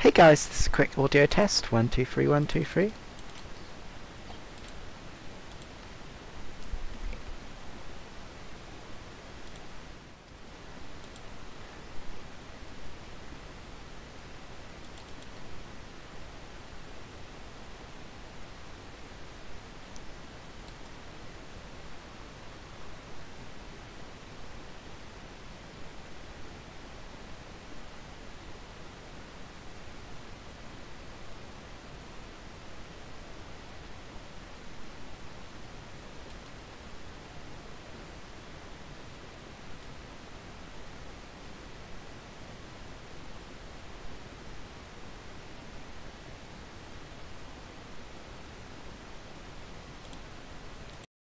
Hey guys, this is a quick audio test. One, two, three, one, two, three.